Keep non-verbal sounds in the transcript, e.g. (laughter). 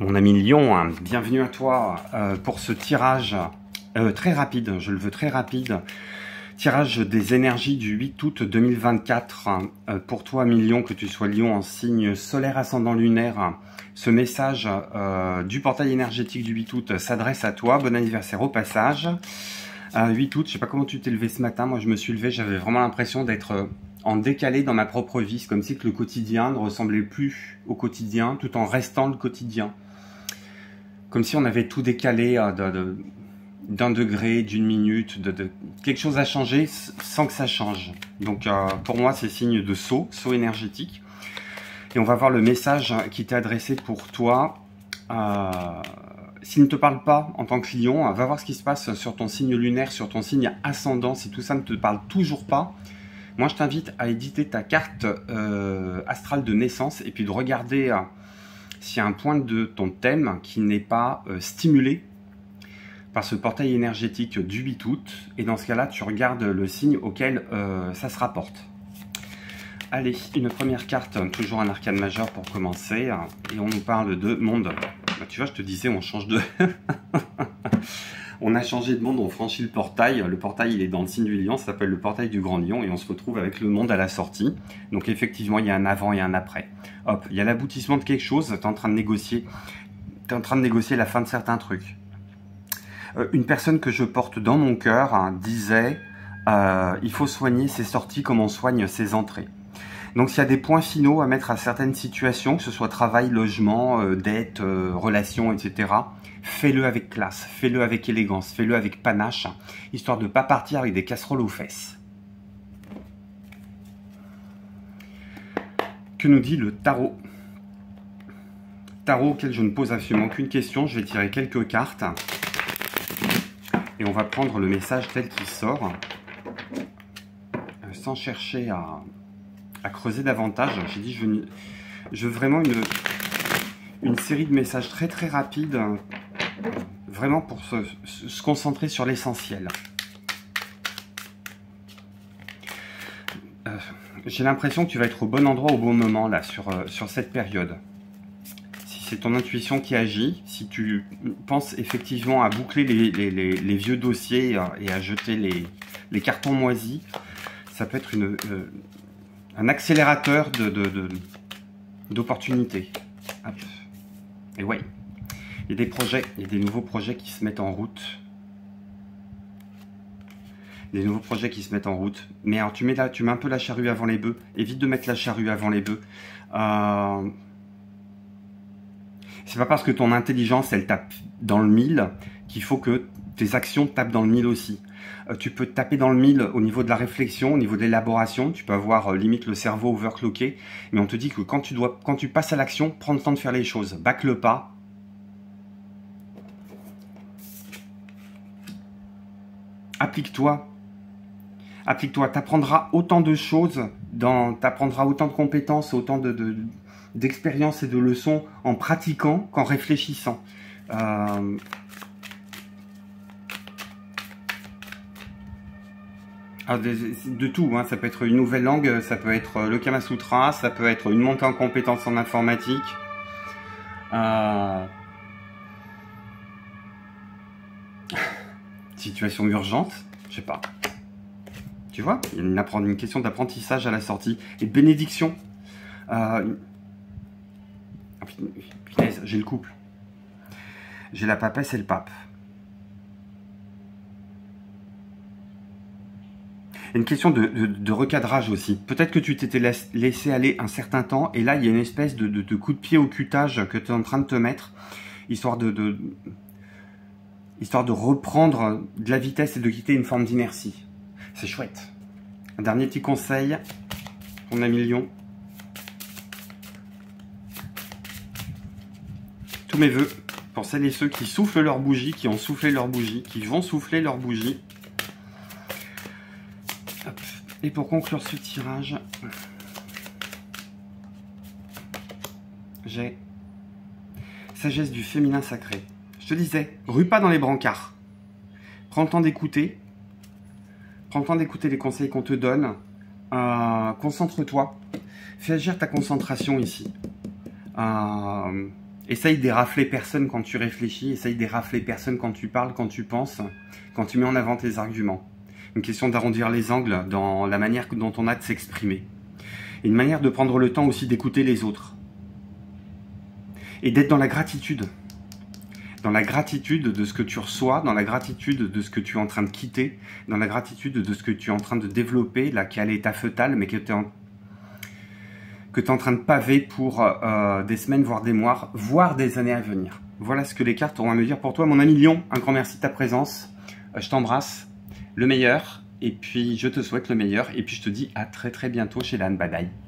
Mon ami Lyon, bienvenue à toi euh, pour ce tirage euh, très rapide, je le veux très rapide. Tirage des énergies du 8 août 2024. Euh, pour toi, Million, que tu sois Lion en signe solaire ascendant lunaire, ce message du portail énergétique du 8 août s'adresse à toi. Bon anniversaire au passage. 8 août, je sais pas comment tu t'es levé ce matin. Moi, je me suis levé, j'avais vraiment l'impression d'être en décalé dans ma propre vie. C'est comme si le quotidien ne ressemblait plus au quotidien, tout en restant le quotidien comme si on avait tout décalé euh, d'un degré, d'une minute, de, quelque chose a changé sans que ça change. Donc euh, pour moi, c'est signe de saut, saut énergétique. Et on va voir le message qui t'est adressé pour toi. Euh, s'il ne te parle pas en tant que lion, va voir ce qui se passe sur ton signe lunaire, sur ton signe ascendant. Si tout ça ne te parle toujours pas, moi je t'invite à éditer ta carte astrale de naissance et puis de regarder s'il y a un point de ton thème qui n'est pas euh, stimulé par ce portail énergétique du 8 août, et dans ce cas-là, tu regardes le signe auquel euh, ça se rapporte. Allez, une première carte, toujours un arcane majeur pour commencer, et on nous parle de monde. Bah, tu vois, je te disais, on change de... (laughs) (laughs) on a changé de monde, on franchit le portail. Le portail, il est dans le signe du lion, ça s'appelle le portail du grand lion, et on se retrouve avec le monde à la sortie. Donc effectivement, il y a un avant et un après. Hop, il y a l'aboutissement de quelque chose, tu es en train de négocier. En de la fin de certains trucs. Euh, une personne que je porte dans mon cœur hein, disait euh, il faut soigner ses sorties comme on soigne ses entrées. Donc s'il y a des points finaux à mettre à certaines situations, que ce soit travail, logement, euh, dette, relations, etc., fais-le avec classe, fais-le avec élégance, fais-le avec panache, histoire de ne pas partir avec des casseroles aux fesses. Que nous dit le tarot? Tarot auquel je ne pose absolument aucune question, je vais tirer quelques cartes et on va prendre le message tel qu'il sort euh, sans chercher à, creuser davantage. J'ai dit je veux, vraiment une, une série de messages très très rapides vraiment pour se, concentrer sur l'essentiel. Euh, j'ai l'impression que tu vas être au bon endroit au bon moment là sur, euh, sur cette période. Si c'est ton intuition qui agit, si tu penses effectivement à boucler les, vieux dossiers euh, et à jeter les, cartons moisis, ça peut être une, un accélérateur d'opportunités. De, et ouais. Il y a des projets, des nouveaux projets qui se mettent en route. Des nouveaux projets qui se mettent en route. Mais alors tu mets, tu mets un peu la charrue avant les bœufs. Évite de mettre la charrue avant les bœufs. Euh... C'est pas parce que ton intelligence, elle tape dans le mille qu'il faut que tes actions tapent dans le mille aussi. Euh, tu peux taper dans le mille au niveau de la réflexion, au niveau de l'élaboration. Tu peux avoir euh, limite le cerveau overclocké. Mais on te dit que quand tu, dois, quand tu passes à l'action, prends le temps de faire les choses. Back le pas, applique-toi. Applique-toi. Tu apprendras autant de choses, tu apprendras autant de compétences, autant de, d'expériences et de leçons en pratiquant qu'en réfléchissant. Euh, ah, de, tout, hein. ça peut être une nouvelle langue, ça peut être le Kama Sutra, ça peut être une montée en compétences en informatique. Euh, situation urgente, je sais pas. Tu vois, il y a une, question d'apprentissage à la sortie. Et bénédiction. Euh, ah, j'ai le couple. J'ai la papesse et le pape. une question de, recadrage aussi. Peut-être que tu t'étais laissé aller un certain temps et là il y a une espèce de, coup de pied au cutage que tu es en train de te mettre, histoire de, histoire de reprendre de la vitesse et de quitter une forme d'inertie. C'est chouette. Un dernier petit conseil pour a million. Tous mes voeux pour celles et ceux qui soufflent leur bougie, qui ont soufflé leur bougie, qui vont souffler leur bougie. Et pour conclure ce tirage, j'ai sagesse du féminin sacré. Je te disais, rue pas dans les brancards. Prends le temps d'écouter. Prends le temps d'écouter les conseils qu'on te donne. Euh, concentre-toi. Fais agir ta concentration ici. Euh, Essaye d'érafler personne quand tu réfléchis, essaye d'érafler personne quand tu parles, quand tu penses, quand tu mets en avant tes arguments. Une question d'arrondir les angles dans la manière dont on a de s'exprimer. Une manière de prendre le temps aussi d'écouter les autres. Et d'être dans la gratitude. Dans la gratitude de ce que tu reçois, dans la gratitude de ce que tu es en train de quitter, dans la gratitude de ce que tu es en train de développer, là, qui est à l'état fœtal, mais que tu es en train de paver pour euh, des semaines, voire des mois, voire des années à venir. Voilà ce que les cartes auront à me dire pour toi. Mon ami Lyon, un grand merci de ta présence. Euh, je t'embrasse, le meilleur, et puis je te souhaite le meilleur, et puis je te dis à très très bientôt chez. Bye bye.